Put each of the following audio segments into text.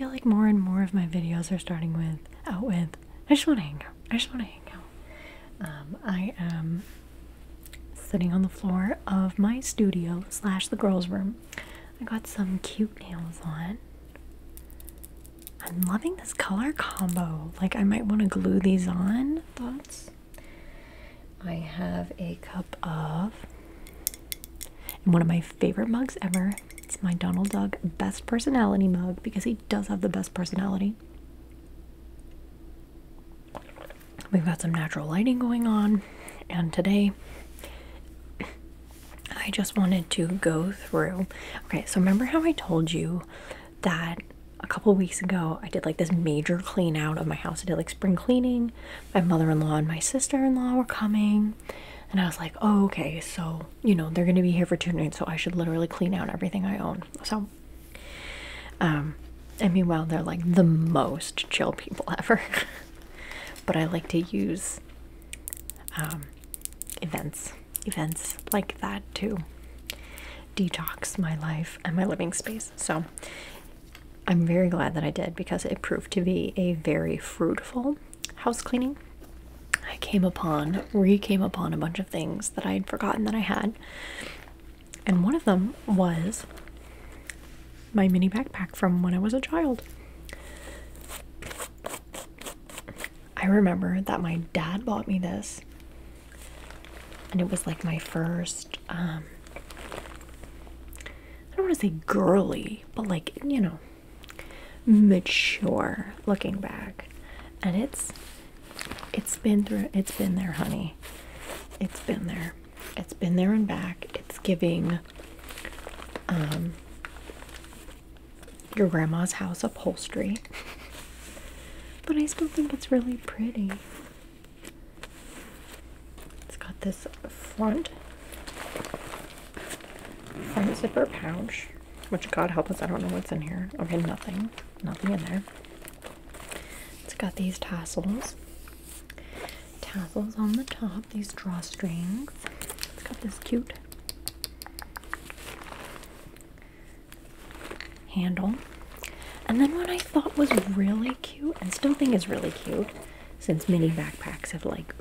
feel like more and more of my videos are starting with out with I just want to hang out. I just want to hang out. Um, I am sitting on the floor of my studio slash the girls' room. I got some cute nails on. I'm loving this color combo. Like I might want to glue these on. Thoughts? I have a cup of and one of my favorite mugs ever. It's my Donald Duck best personality mug because he does have the best personality. We've got some natural lighting going on, and today I just wanted to go through. Okay, so remember how I told you that a couple weeks ago I did like this major clean out of my house? I did like spring cleaning. My mother in law and my sister in law were coming. And I was like, oh, okay, so, you know, they're going to be here for two nights, so I should literally clean out everything I own. So, um, and meanwhile, they're like the most chill people ever. but I like to use um, events, events like that to detox my life and my living space. So I'm very glad that I did because it proved to be a very fruitful house cleaning. I came upon, re came upon a bunch of things that I had forgotten that I had. And one of them was my mini backpack from when I was a child. I remember that my dad bought me this, and it was like my first, um, I don't want to say girly, but like, you know, mature looking back. And it's, it's been through, it's been there, honey. It's been there. It's been there and back. It's giving, um, your grandma's house upholstery. but I still think it's really pretty. It's got this front front zipper pouch, which God help us, I don't know what's in here. Okay, nothing. Nothing in there. It's got these tassels. Tassels on the top, these drawstrings. It's got this cute handle. And then what I thought was really cute, and still think is really cute, since mini backpacks have like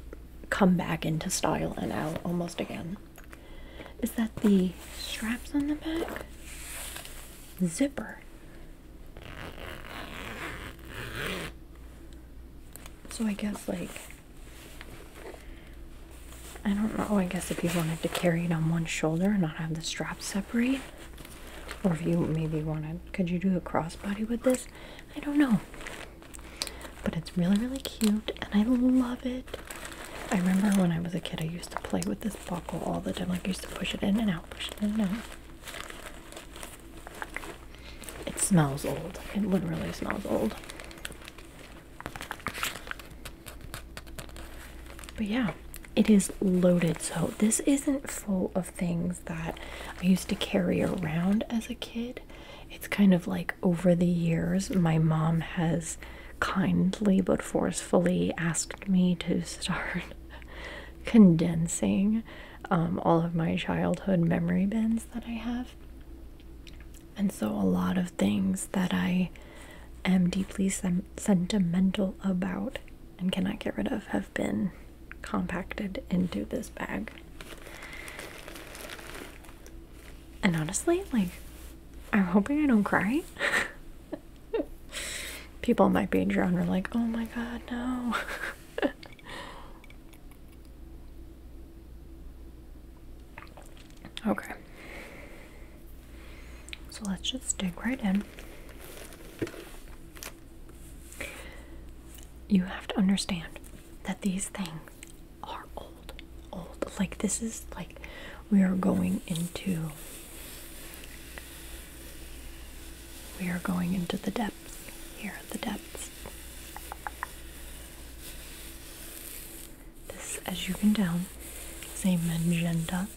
come back into style and out almost again, is that the straps on the back zipper. So I guess like I don't know, I guess if you wanted to carry it on one shoulder and not have the straps separate. Or if you maybe wanted, could you do a crossbody with this? I don't know. But it's really, really cute and I love it. I remember when I was a kid, I used to play with this buckle all the time. Like, I used to push it in and out, push it in and out. It smells old. It literally smells old. But yeah, it is loaded. So this isn't full of things that I used to carry around as a kid. It's kind of like over the years, my mom has kindly but forcefully asked me to start condensing um, all of my childhood memory bins that I have. And so, a lot of things that I am deeply sentimental about and cannot get rid of have been compacted into this bag. And honestly, like, I'm hoping I don't cry. People on my Patreon are like, oh my god, no. okay. So let's just dig right in. You have to understand that these things. Old. Like, this is like we are going into. We are going into the depths here, at the depths. This, as you can tell, is a magenta.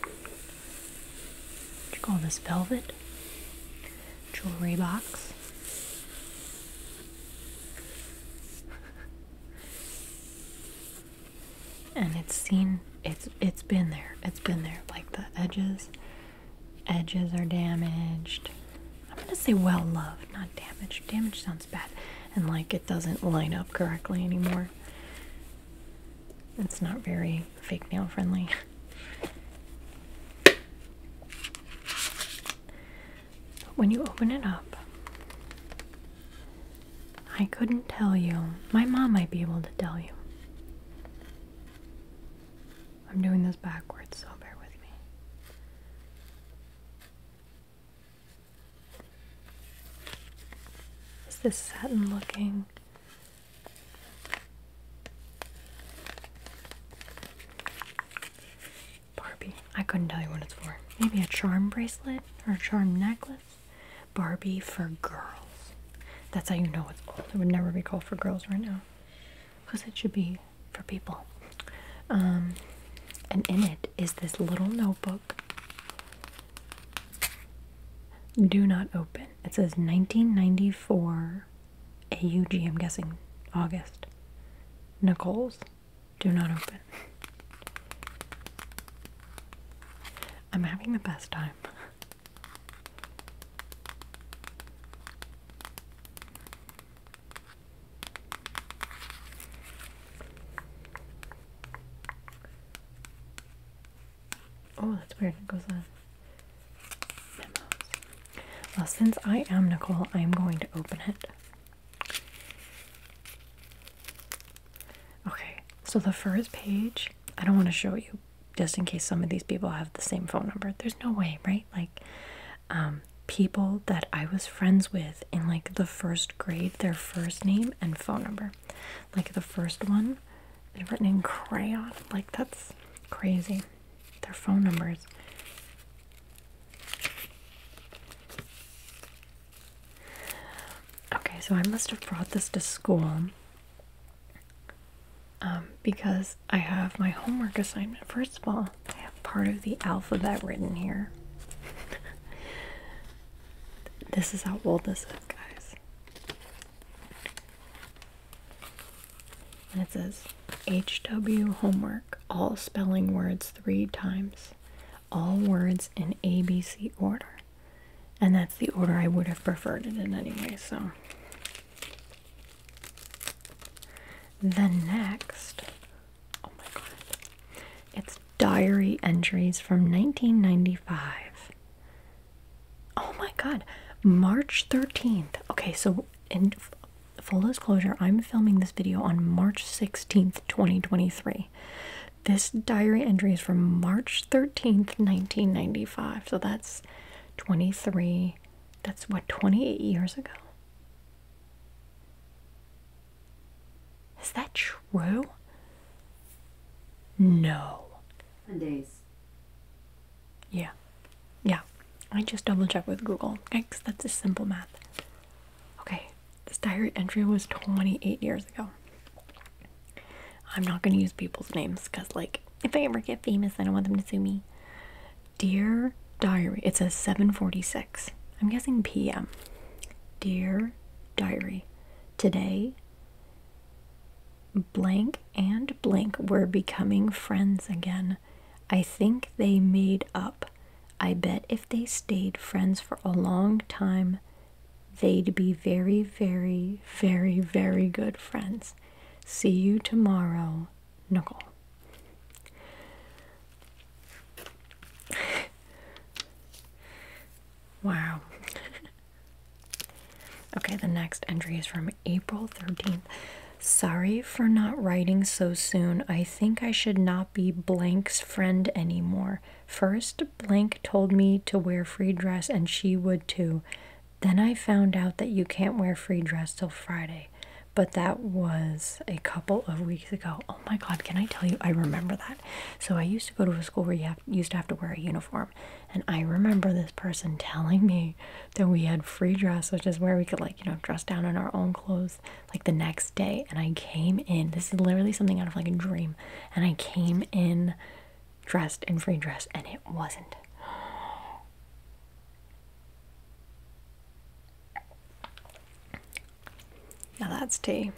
What do you call this? Velvet jewelry box. And it's seen it's it's been there it's been there like the edges edges are damaged i'm gonna say well loved, not damaged. Damage sounds bad. And like it doesn't line up correctly anymore. It's not very fake nail friendly. when you open it up, I couldn't tell you. My mom might be able to tell you. I'm doing this backwards, so bear with me. Is this satin looking? Barbie. I couldn't tell you what it's for. Maybe a charm bracelet or a charm necklace. Barbie for girls. That's how you know it's old. It would never be called for girls right now. Because it should be for people. Um, and in it is this little notebook. Do not open. It says 1994 AUG, I'm guessing August. Nicole's, Do not open. I'm having the best time. Oh, that's weird. It goes on. Memos. Well, since I am Nicole, I am going to open it. Okay, so the first page, I don't want to show you just in case some of these people have the same phone number. There's no way, right? Like, um, people that I was friends with in like the first grade, their first name and phone number. Like the first one is written in crayon. Like, that's crazy. Their phone numbers. Okay, so I must have brought this to school um, because I have my homework assignment. First of all, I have part of the alphabet written here. this is how old this is, guys. And it says HW homework, all spelling words three times, all words in ABC order. And that's the order I would have preferred it in anyway, so. Then next, oh my god, it's diary entries from 1995. Oh my god, March 13th. Okay, so in full disclosure, I'm filming this video on March 16th, 2023. This diary entry is from March 13th, 1995. So that's 23, that's what, 28 years ago? Is that true? No. days. Yeah. Yeah. I just double checked with Google. Because that's a simple math. Okay, this diary entry was 28 years ago. I'm not going to use people's names because, like, if I ever get famous, I don't want them to sue me. Dear Diary, it says 746. I'm guessing PM. Dear Diary, today, blank and blank were becoming friends again. I think they made up. I bet if they stayed friends for a long time, they'd be very, very, very, very good friends. See you tomorrow, Nicole. wow. okay, the next entry is from April 13th. Sorry for not writing so soon. I think I should not be Blank's friend anymore. First, Blank told me to wear free dress and she would too. Then I found out that you can't wear free dress till Friday. But that was a couple of weeks ago. Oh my god, can I tell you? I remember that. So I used to go to a school where you have, used to have to wear a uniform. And I remember this person telling me that we had free dress, which is where we could, like, you know, dress down in our own clothes, like the next day. And I came in, this is literally something out of like a dream. And I came in dressed in free dress, and it wasn't. Now that's tea.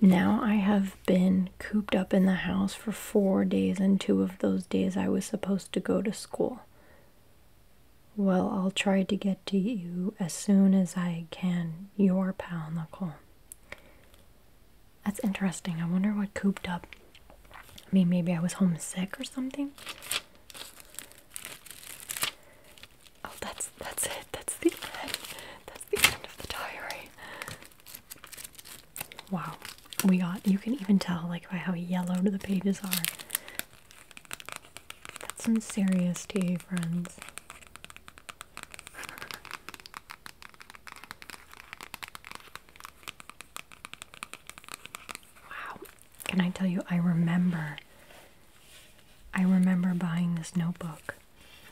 Now I have been cooped up in the house for four days, and two of those days I was supposed to go to school. Well, I'll try to get to you as soon as I can. Your pal, Nicole. That's interesting. I wonder what cooped up. I mean, maybe I was homesick or something. Oh, that's that's it. That's the end. That's the end of the diary. Wow. We got you can even tell like by how yellowed the pages are. That's some serious tea, friends. Wow. Can I tell you, I remember. I remember buying this notebook.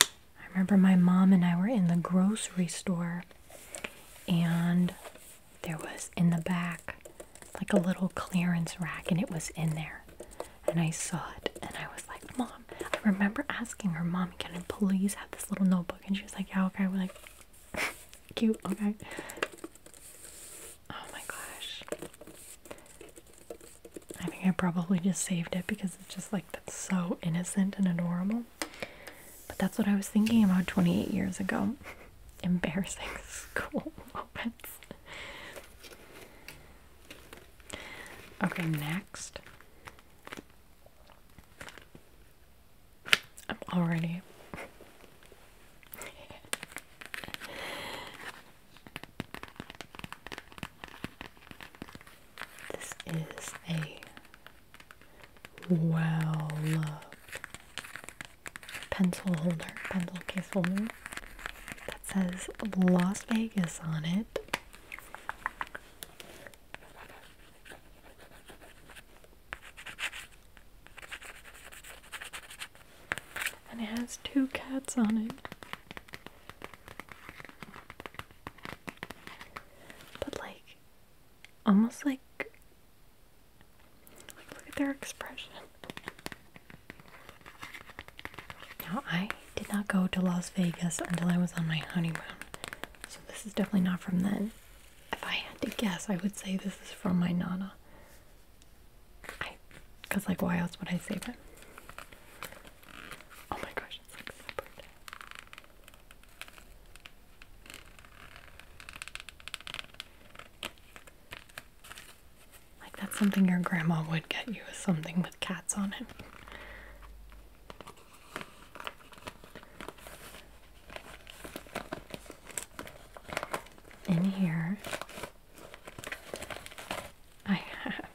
I remember my mom and I were in the grocery store, and there was in the back like a little clearance rack, and it was in there. And I saw it, and I was like, Mom, I remember asking her, Mom, can I please have this little notebook? And she was like, Yeah, okay. We're like, Cute, okay. Oh my gosh. I think I probably just saved it because it's just like that's so innocent and adorable. But that's what I was thinking about 28 years ago. Embarrassing school moments. Okay, next. I'm already. This is a well loved pencil holder, pencil case holder that says Las Vegas on it. And it has cats on it. But like almost like like look at their expression. Now I did not go to Las Vegas until I was on my honeymoon. So this is definitely not from then. If I had to guess, I would say this is from my nana. I cause like why else would I save it? Oh my gosh, it's like separate. Like that's something your grandma would get you is something with cats on it. In here, I have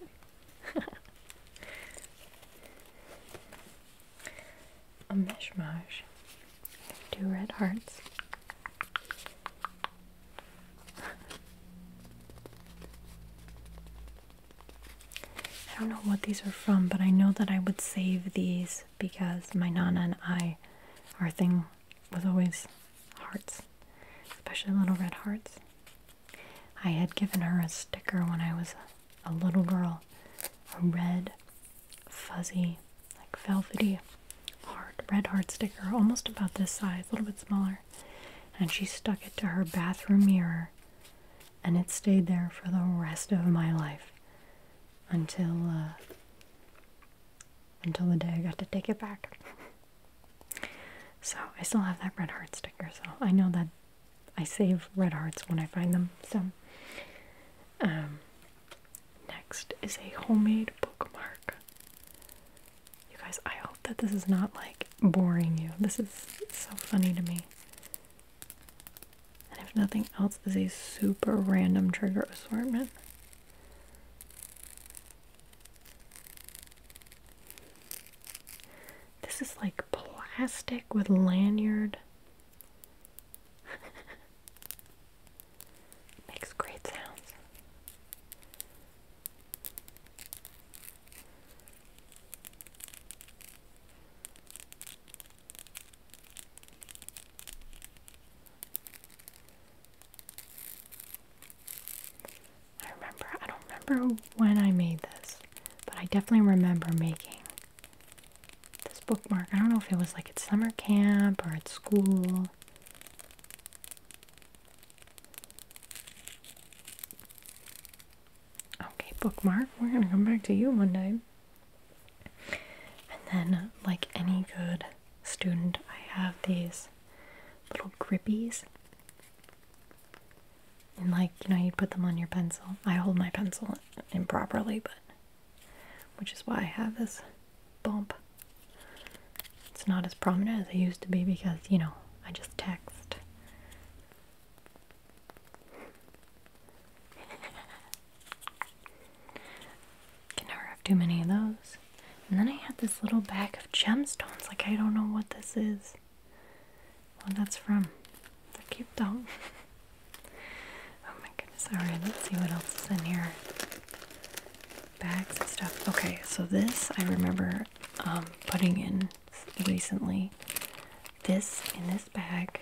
a mishmash. Two red hearts. I don't know what these are from, but I know that I would save these because my Nana and I, our thing was always hearts, especially little red hearts. I had given her a sticker when I was a little girl, a red, fuzzy, like velvety heart, red heart sticker, almost about this size, a little bit smaller. And she stuck it to her bathroom mirror, and it stayed there for the rest of my life until uh, until the day I got to take it back. So I still have that red heart sticker, so I know that I save red hearts when I find them. So um, next is a homemade bookmark. You guys, I hope that this is not like boring you. This is so funny to me. And if nothing else, is a super random trigger assortment. This is like plastic with lanyard. Makes great sounds. I remember, I don't remember when I made this, but I definitely remember making bookmark. I don't know if it was like at summer camp or at school. Okay, bookmark. We're gonna come back to you one day. And then, like any good student, I have these little grippies. And like, you know, you'd put them on your pencil. I hold my pencil improperly, but which is why I have this bump. Not as prominent as it used to be because, you know, I just text. Can never have too many of those. And then I had this little bag of gemstones. Like, I don't know what this is. What that's from. They're cute oh my goodness. Alright, let's see what else is in here. Bags and stuff. Okay, so this I remember um, putting in recently. This in this bag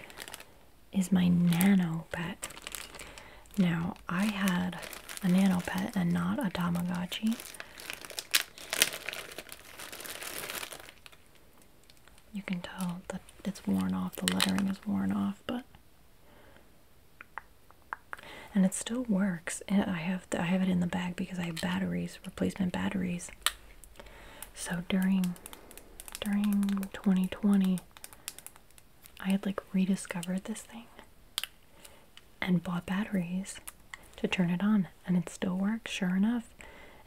is my nano pet. Now, I had a nano pet and not a Tamagotchi. You can tell that it's worn off, the lettering is worn off, but and it still works. And I have I have it in the bag because I have batteries, replacement batteries. So during during 2020 I had like rediscovered this thing and bought batteries to turn it on and it still works sure enough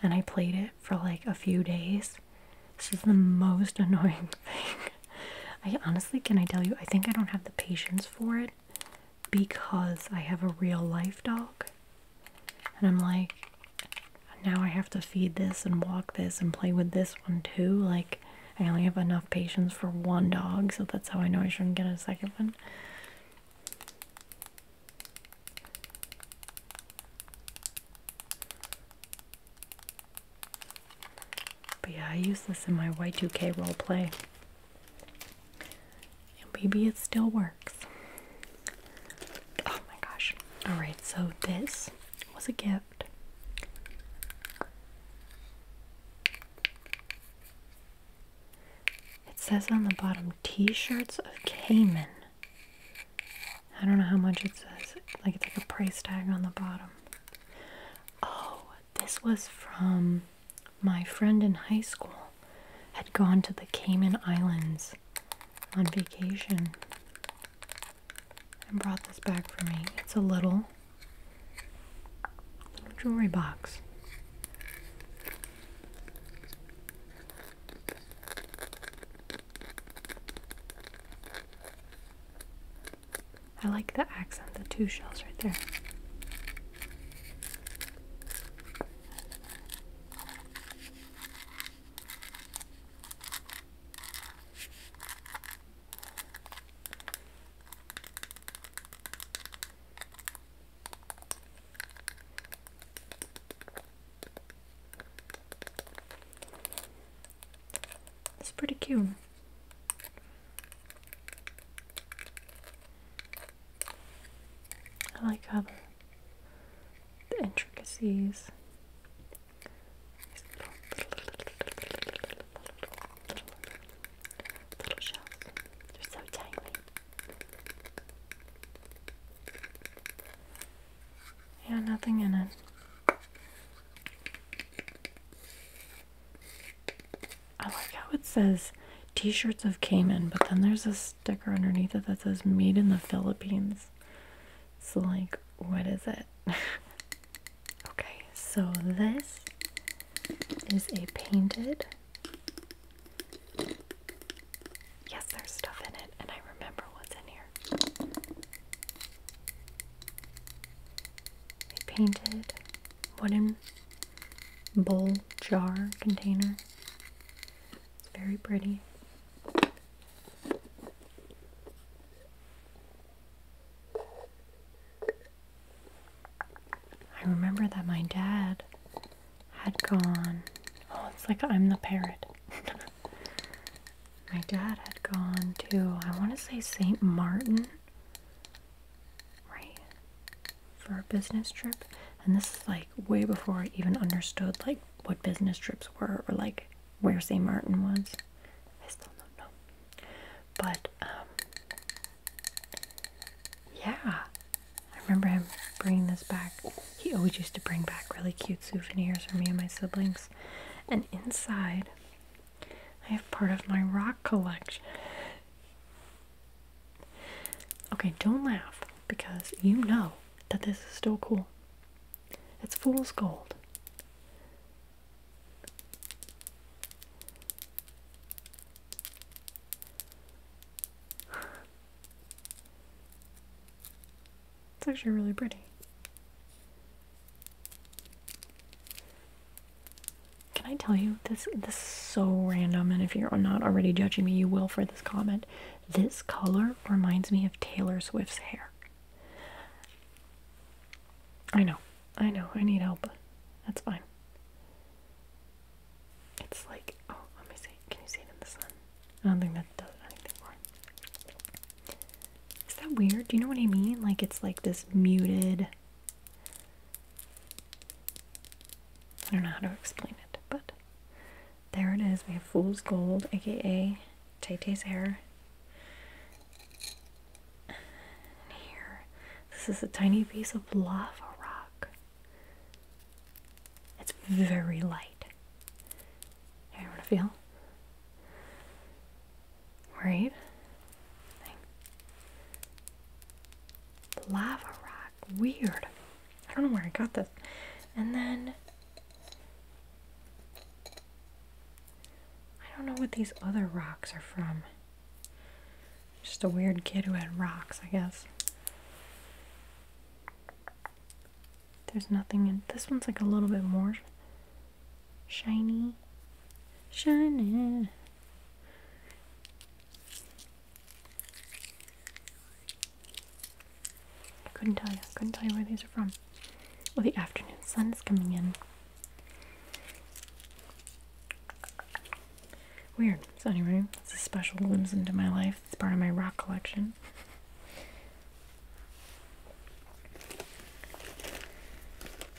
and I played it for like a few days. This is the most annoying thing. I honestly can I tell you I think I don't have the patience for it because I have a real life dog. And I'm like now I have to feed this and walk this and play with this one too. Like I only have enough patience for one dog, so that's how I know I shouldn't get a second one. But yeah, I use this in my Y2K role play. And maybe it still works. Oh my gosh. Alright, so this was a gift. It says on the bottom t shirts of Cayman. I don't know how much it says. Like it's like a price tag on the bottom. Oh, this was from my friend in high school. Had gone to the Cayman Islands on vacation and brought this back for me. It's a little jewelry box. I like the accent, the two shells right there. It's pretty cute. I like how the, the intricacies. Little shells. They're so tiny. Yeah, nothing in it. I like how it says t shirts of Cayman, but then there's a sticker underneath it that says made in the Philippines. So, like, what is it? so this is a painted. Yes, there's stuff in it, and I remember what's in here. A painted wooden bowl jar container. It's very pretty. I remember that my dad had gone. Oh, it's like I'm the parrot. my dad had gone to, I want to say St. Martin, right? For a business trip. And this is like way before I even understood like what business trips were or like where St. Martin was. I still don't know. But, um, yeah. I remember him bringing this back. He always used to bring back really cute souvenirs for me and my siblings. And inside, I have part of my rock collection. Okay, don't laugh because you know that this is still cool. It's fool's gold. Actually really pretty. Can I tell you this this is so random and if you're not already judging me you will for this comment. This color reminds me of Taylor Swift's hair. I know. I know. I need help. That's fine. It's like oh let me see. Can you see it in the sun? I don't think that does anything for it. Is that weird? Do you know what I mean? Like it's like this muted I don't know how to explain it, but there it is. We have Fool's Gold, aka Tay Tay's hair. And here, this is a tiny piece of lava rock. It's very light. Here, you want to feel? Right? Lava rock. Weird. I don't know where I got this. And then I don't know what these other rocks are from. Just a weird kid who had rocks, I guess. There's nothing in this one's like a little bit more shiny. Shiny. Couldn't tell you. Couldn't tell you where these are from. Well, the afternoon sun is coming in. Weird. So anyway, it's a special glimpse into my life. It's part of my rock collection.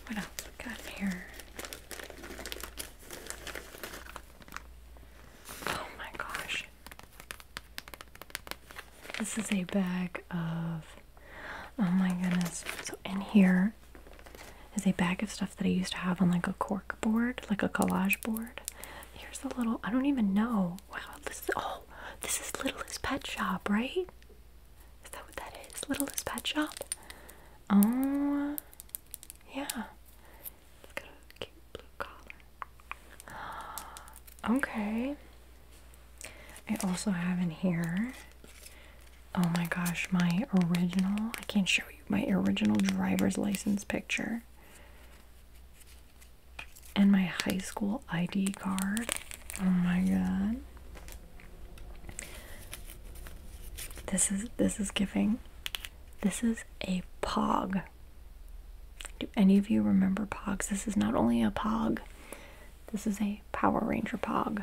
What else we got here? Oh my gosh. This is a bag of oh my goodness. So in here is a bag of stuff that I used to have on like a cork board, like a collage board. Here's a little, I don't even know. Wow, this is, oh, this is Littlest Pet Shop, right? Is that what that is? Littlest Pet Shop? Oh, yeah. It's got a cute blue collar. Okay. I also have in here, oh my gosh, my original, I can't show you, my original driver's license picture and my high school ID card. Oh my god. This is this is giving. This is a pog. Do any of you remember pogs? This is not only a pog. This is a Power Ranger pog.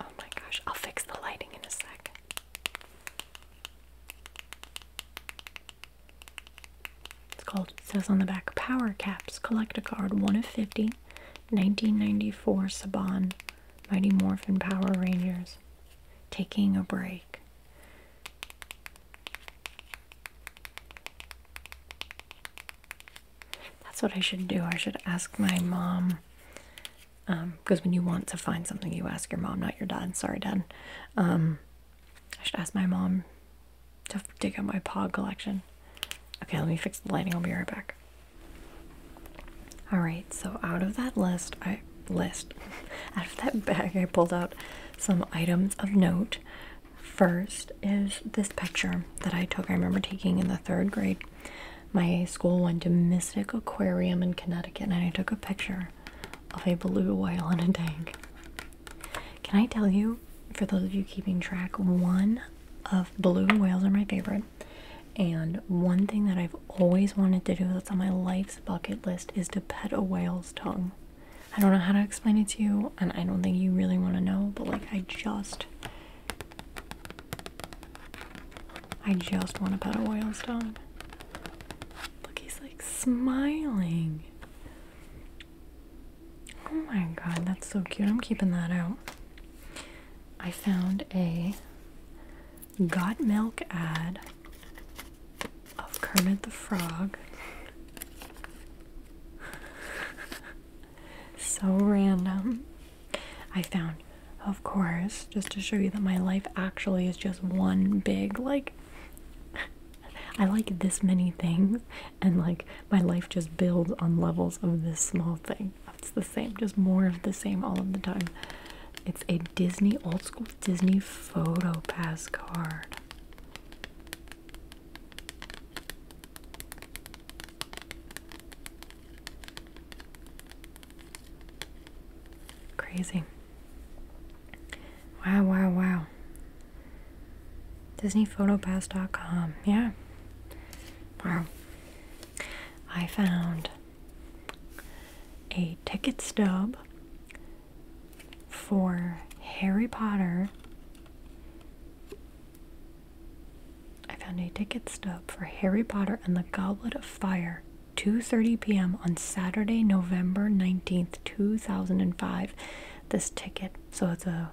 Oh my gosh, I'll fix the lighting in a sec. It's called, it says on the back, Power Caps. Collect a card, 1 of 50. 1994 Saban. Mighty Morphin Power Rangers. Taking a break. That's what I should do. I should ask my mom. Because when you want to find something, you ask your mom, not your dad. Sorry, dad. Um, I should ask my mom to dig out my pog collection. Okay, let me fix the lighting. I'll be right back. All right, so out of that list, I list out of that bag, I pulled out some items of note. First is this picture that I took. I remember taking in the third grade. My school went to Mystic Aquarium in Connecticut, and I took a picture of a blue whale in a tank. Can I tell you, for those of you keeping track, one of blue whales are my favorite. And one thing that I've always wanted to do that's on my life's bucket list is to pet a whale's tongue. I don't know how to explain it to you, and I don't think you really want to know, but like, I just. I just want to pet a whale's tongue. Look, he's like smiling. Oh my god, that's so cute. I'm keeping that out. I found a got milk ad Kermit the Frog. so random. I found, of course, just to show you that my life actually is just one big, like, I like this many things, and like my life just builds on levels of this small thing. It's the same, just more of the same all of the time. It's a Disney, old school Disney photo pass card. Crazy. Wow, wow, wow. DisneyPhotopass.com. Yeah. Wow. I found a ticket stub for Harry Potter. I found a ticket stub for Harry Potter and the Goblet of Fire, 2:30 p.m. on Saturday, November 19th, 2005. This ticket, so it's a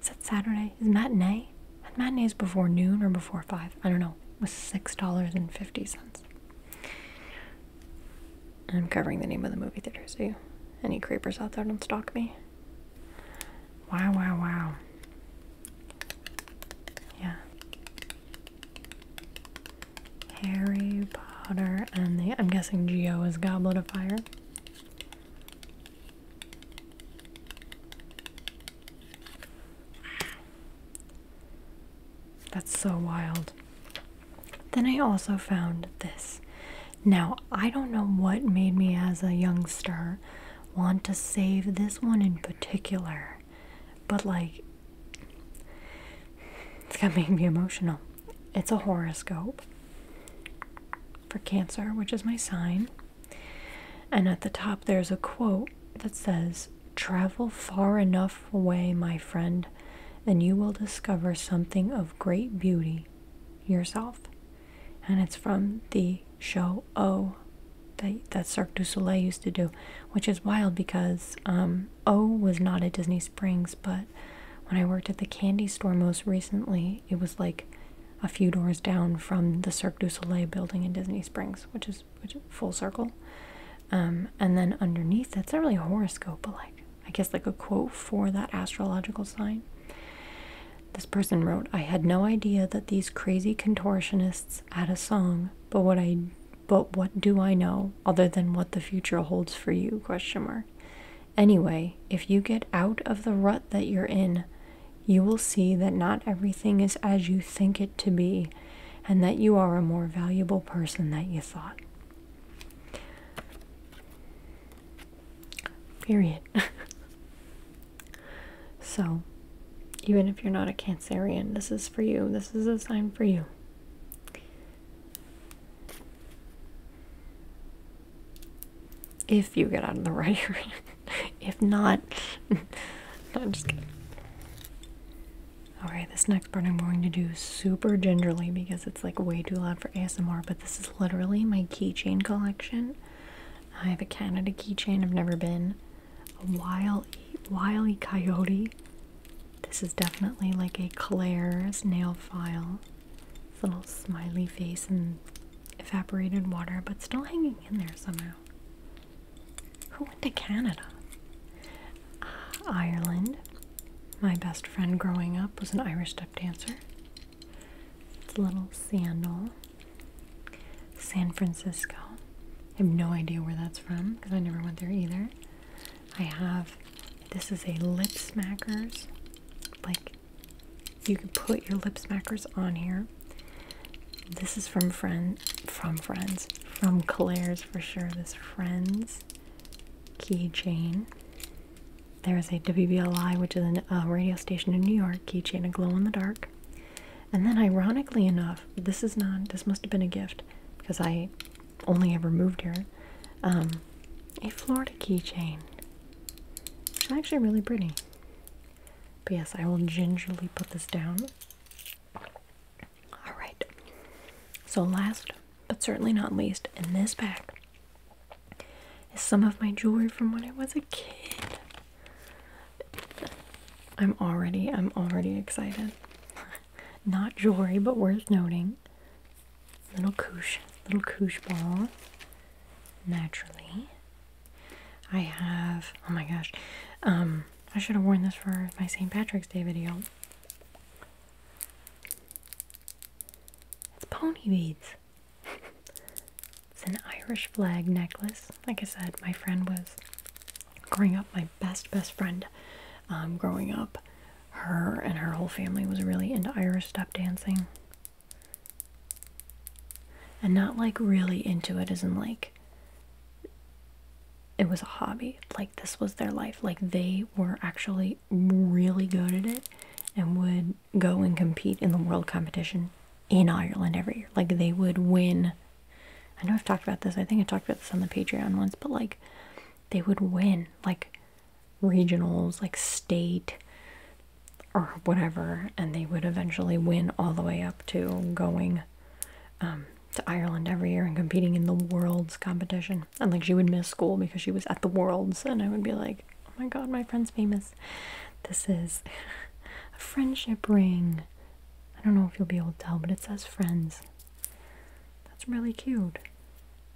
is it Saturday? Is matinee? Matinee is before noon or before five. I don't know. It was six dollars and fifty cents. I'm covering the name of the movie theater, so you, any creepers out there don't stalk me. Wow, wow, wow. Yeah. Harry And the I'm guessing Geo is Goblet of Fire. That's so wild. Then I also found this. Now, I don't know what made me as a youngster want to save this one in particular, but like, it's gonna make me emotional. It's a horoscope for Cancer, which is my sign. And at the top, there's a quote that says, Travel far enough away, my friend, and you will discover something of great beauty yourself. And it's from the show O that, that Cirque du Soleil used to do, which is wild because um, O was not at Disney Springs, but when I worked at the candy store most recently, it was like a few doors down from the Cirque du Soleil building in Disney Springs, which is which full circle. Um, and then underneath, that's not really a horoscope, but like I guess like a quote for that astrological sign. This person wrote, I had no idea that these crazy contortionists had a song, but what I but what do I know other than what the future holds for you? Question mark. Anyway, if you get out of the rut that you're in, you will see that not everything is as you think it to be, and that you are a more valuable person than you thought. Period. so, even if you're not a Cancerian, this is for you. This is a sign for you. If you get out of the right if not, no, I'm just kidding. Alright, this next part I'm going to do super gingerly because it's like way too loud for ASMR, but this is literally my keychain collection. I have a Canada keychain, I've never been. A wily, wily coyote. This is definitely like a Claire's nail file. Little smiley face and evaporated water, but still hanging in there somehow. Who went to Canada? Uh, Ireland. My best friend growing up was an Irish step dancer. It's a little sandal. San Francisco. I have no idea where that's from because I never went there either. I have this is a lip smackers. Like you can put your lip smackers on here. This is from friend from friends. From Claire's for sure. This friends keychain. There's a WBLI, which is a radio station in New York, keychain, a glow in the dark. And then, ironically enough, this is not, this must have been a gift because I only ever moved here. Um, a Florida keychain, which is actually really pretty. But yes, I will gingerly put this down. Alright, so last but certainly not least, in this bag is some of my jewelry from when I was a kid. I'm already, I'm already excited. Not jewelry, but worth noting. Little koosh, little koosh ball. Naturally. I have, oh my gosh, um, I should have worn this for my St. Patrick's Day video. It's pony beads. it's an Irish flag necklace. Like I said, my friend was growing up, my best, best friend um, growing up. Her and her whole family was really into Irish step dancing. And not like really into it, as in like it was a hobby. Like this was their life. Like they were actually really good at it and would go and compete in the world competition in Ireland every year. Like they would win. I know I've talked about this. I think I talked about this on the Patreon once, but like they would win like regionals, like state or whatever, and they would eventually win all the way up to going um, to Ireland every year and competing in the world's competition. And like she would miss school because she was at the worlds, and I would be like, oh my god, my friend's famous. This is a friendship ring. I don't know if you'll be able to tell, but it says friends. That's really cute.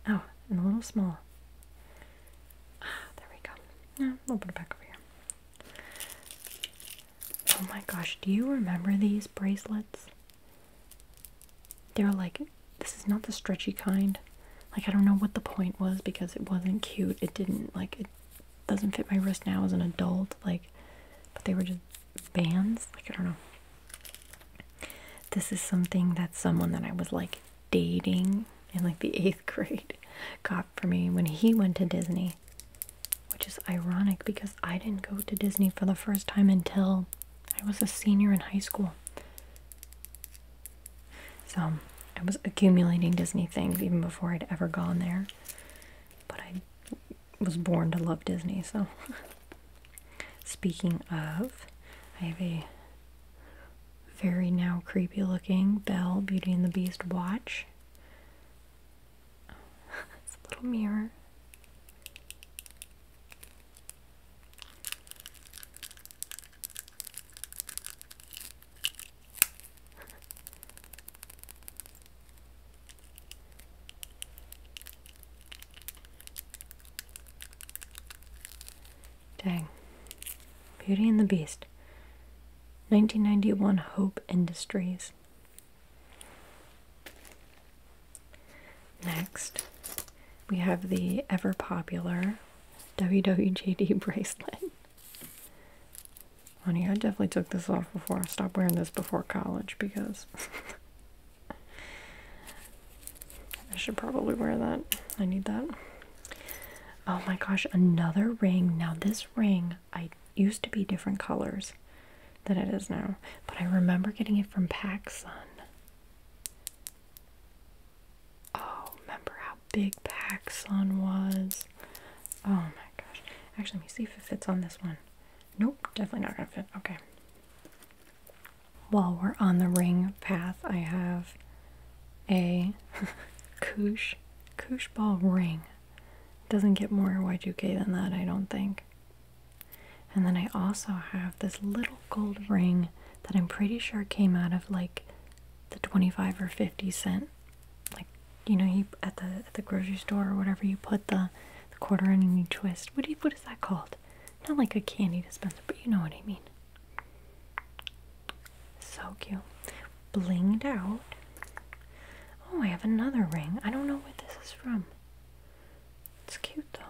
Oh, and a little small. There we go. Yeah, I'll put it back over here. Oh my gosh, do you remember these bracelets? They're like, this is not the stretchy kind. Like, I don't know what the point was because it wasn't cute. It didn't, like, it doesn't fit my wrist now as an adult. Like, but they were just bands. Like, I don't know. This is something that someone that I was like dating in like the eighth grade got for me when he went to Disney. Which is ironic because I didn't go to Disney for the first time until I was a senior in high school. So I was accumulating Disney things even before I'd ever gone there. But I was born to love Disney, so. Speaking of, I have a very now creepy looking Belle Beauty and the Beast watch. it's a little mirror. Beauty and the Beast. 1991 Hope Industries. Next, we have the ever popular WWJD bracelet. Honey, I definitely took this off before. I stopped wearing this before college because I should probably wear that. I need that. Oh my gosh, another ring. Now, this ring, I used to be different colors than it is now, but I remember getting it from PacSun. Oh, remember how big PacSun was? Oh my gosh. Actually, let me see if it fits on this one. Nope, definitely not gonna fit. Okay. While we're on the ring path, I have a Koosh Koosh ball ring. Doesn't get more Y2K than that, I don't think. And then I also have this little gold ring that I'm pretty sure came out of like the 25 or 50 cent like you know you at the at the grocery store or whatever you put the the quarter in and you twist. What do you what is that called? Not like a candy dispenser, but you know what I mean. So cute. Blinged out. Oh, I have another ring. I don't know what this is from. It's cute though.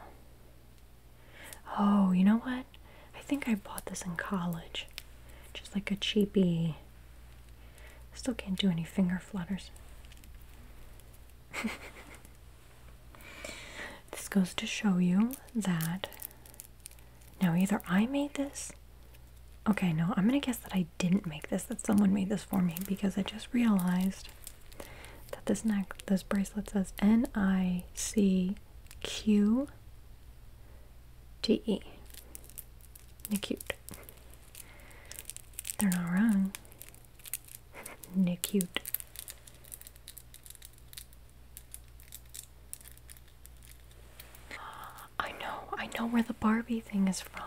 Oh, you know what? I bought this in college. Just like a cheapy. Still can't do any finger flutters. this goes to show you that. Now, either I made this. Okay, no, I'm gonna guess that I didn't make this, that someone made this for me because I just realized that this neck, this bracelet says N I C Q T E. Nicute. They're not wrong. Nicute. I know, I know where the Barbie thing is from.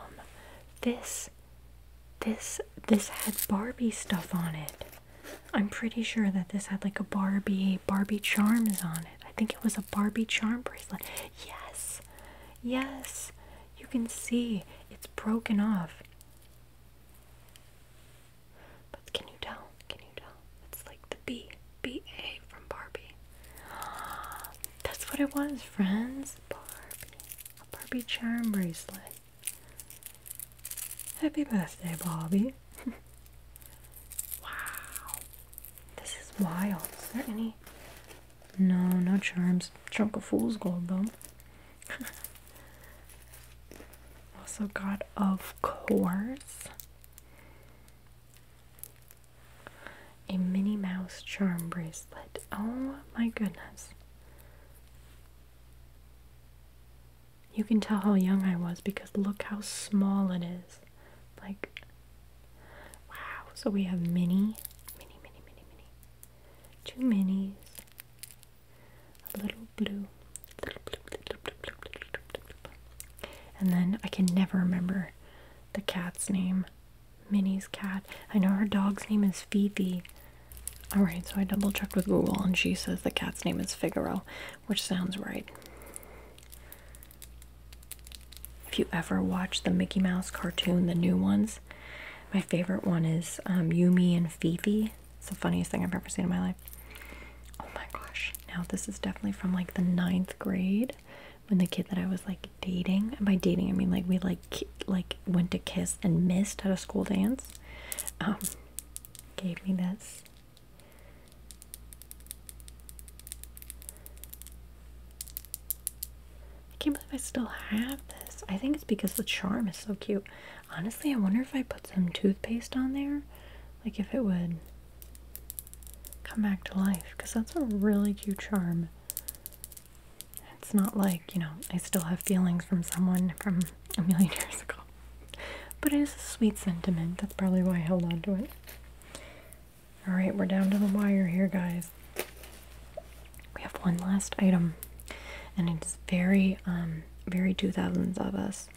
This, this, this had Barbie stuff on it. I'm pretty sure that this had like a Barbie, Barbie charms on it. I think it was a Barbie charm bracelet. Yes, yes, can see it's broken off. But can you tell? Can you tell? It's like the B, B A from Barbie. That's what it was, friends. Barbie. A Barbie charm bracelet. Happy birthday, Barbie. wow. This is wild. Is there any? No, no charms. Chunk of fool's gold, though. Also got, of course, a Minnie Mouse charm bracelet. Oh my goodness. You can tell how young I was because look how small it is. Like, wow. So we have Minnie, mini, mini, mini, mini. Two minis. A little blue. Little blue, little blue, blue, blue, blue, blue, blue. And then I can never remember the cat's name. Minnie's cat. I know her dog's name is Fifi. Alright, so I double checked with Google and she says the cat's name is Figaro, which sounds right. If you ever watch the Mickey Mouse cartoon, the new ones, my favorite one is um, Yumi and Fifi. It's the funniest thing I've ever seen in my life. Oh my gosh. Now, this is definitely from like the ninth grade when the kid that I was like dating, and by dating, I mean like we like like went to kiss and missed at a school dance, um, gave me this. I can't believe I still have this. I think it's because the charm is so cute. Honestly, I wonder if I put some toothpaste on there, like if it would come back to life, because that's a really cute charm. It's not like, you know, I still have feelings from someone from a million years ago. But it is a sweet sentiment. That's probably why I held on to it. Alright, we're down to the wire here, guys. We have one last item. And it's very, um, very 2000s of us.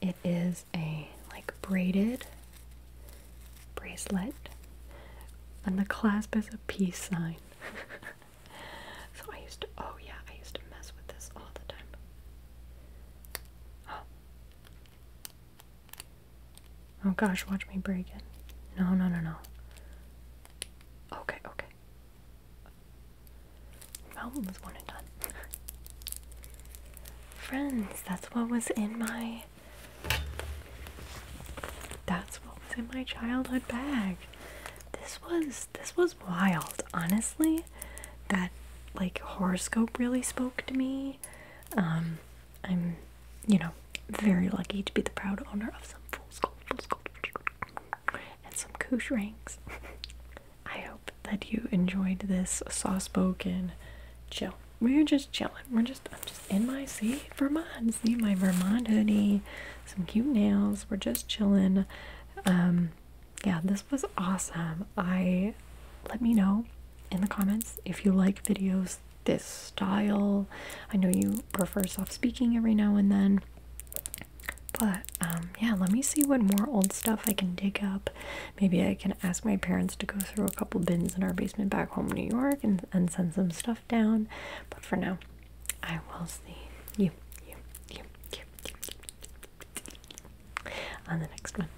It is a, like, braided bracelet. And the clasp is a peace sign. so I used to, oh yeah, I used to mess with this all the time. Oh. Oh gosh, watch me break it. No, no, no, no. Okay, okay. It was one and done. Friends, that's what was in my. That's what was in my childhood bag. This was this was wild, honestly. That like horoscope really spoke to me. Um, I'm, you know, very lucky to be the proud owner of some fool's gold, fool's gold, and shrinks. I hope that you enjoyed this soft-spoken chill. We're just chilling. We're just I'm just in my see Vermont. See my Vermont hoodie, some cute nails. We're just chilling. Um, yeah, this was awesome. I let me know in the comments if you like videos this style. I know you prefer soft speaking every now and then. But um, yeah, let me see what more old stuff I can dig up. Maybe I can ask my parents to go through a couple bins in our basement back home in New York and, and send some stuff down. But for now, I will see you, you, you, you, you, you on the next one.